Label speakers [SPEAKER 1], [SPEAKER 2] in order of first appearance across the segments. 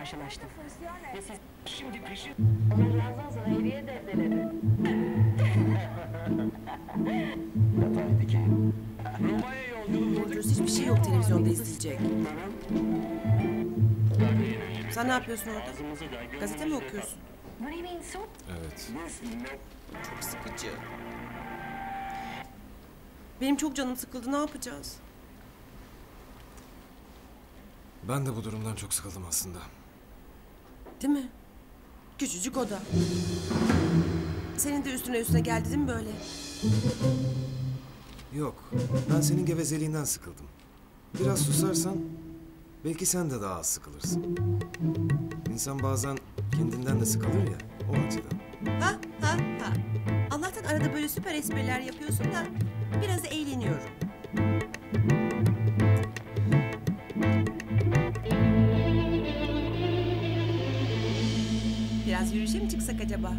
[SPEAKER 1] karşılaştık. Ve siz şimdi peşin...
[SPEAKER 2] Allah razı olsun hediye defterleri.
[SPEAKER 3] Yatay dikey.
[SPEAKER 1] Roma'ya yolculuk
[SPEAKER 4] Doğru dürüst hiçbir şey yok televizyonda izleyecek. Sen ne yapıyorsun orada? Gazete mi okuyorsun?
[SPEAKER 2] What do you mean soap?
[SPEAKER 5] Evet.
[SPEAKER 4] Çok sıkıcı. Benim çok canım sıkıldı ne yapacağız?
[SPEAKER 5] Ben de bu durumdan çok sıkıldım aslında.
[SPEAKER 4] Değil mi? Küçücük oda. Senin de üstüne üstüne geldi değil mi böyle?
[SPEAKER 5] Yok, ben senin gevezeliğinden sıkıldım. Biraz susarsan belki sen de daha az sıkılırsın. İnsan bazen kendinden de sıkılır ya, o açıdan.
[SPEAKER 4] Ha ha ha. Allah'tan arada böyle süper espriler yapıyorsun da biraz eğleniyorum. Biraz yürüyüşe mi çıksak acaba?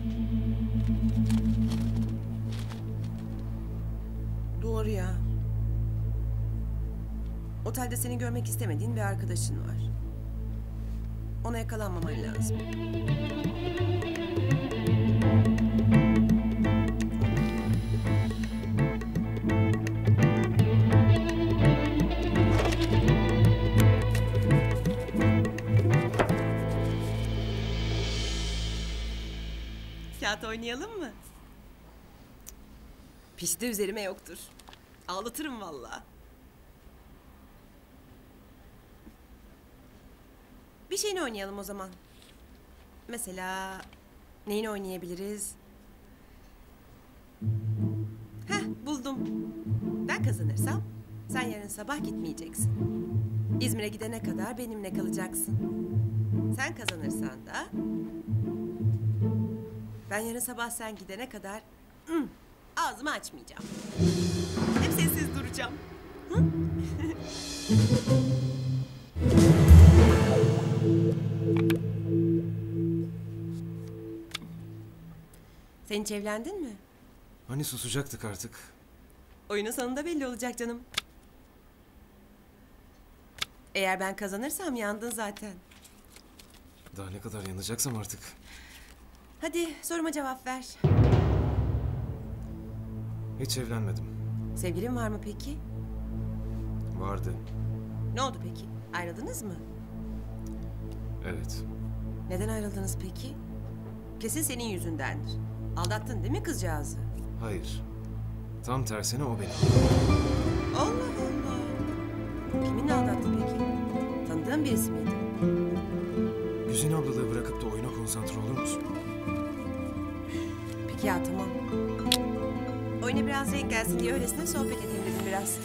[SPEAKER 4] Doğru ya. Otelde seni görmek istemediğin bir arkadaşın var. Ona yakalanmaman lazım. Kağıt oynayalım mı? Pişti üzerime yoktur. Ağlatırım valla. Bir şeyini oynayalım o zaman. Mesela neyini oynayabiliriz? Heh buldum. Ben kazanırsam sen yarın sabah gitmeyeceksin. İzmir'e gidene kadar benimle kalacaksın. Sen kazanırsan da ben yarın sabah sen gidene kadar ım, ağzımı açmayacağım. Hep sessiz duracağım. Hı? Sen hiç evlendin mi?
[SPEAKER 5] Hani susacaktık artık.
[SPEAKER 4] Oyunun sonunda belli olacak canım. Eğer ben kazanırsam yandın zaten.
[SPEAKER 5] Daha ne kadar yanacaksam artık.
[SPEAKER 4] Hadi soruma cevap ver.
[SPEAKER 5] Hiç evlenmedim.
[SPEAKER 4] Sevgilin var mı peki?
[SPEAKER 5] Vardı.
[SPEAKER 4] Ne oldu peki? Ayrıldınız mı?
[SPEAKER 5] Evet.
[SPEAKER 4] Neden ayrıldınız peki? Kesin senin yüzündendir. Aldattın değil mi kızcağızı?
[SPEAKER 5] Hayır. Tam tersine o beni.
[SPEAKER 4] Allah Allah. Kiminle aldattı peki? Tanıdığın birisi miydi?
[SPEAKER 5] Güzin ablalığı bırakıp da oyuna konsantre olur musun?
[SPEAKER 4] Ya tamam. Oyuna biraz renk gelsin diye öylesine sohbet edeyim dedim biraz.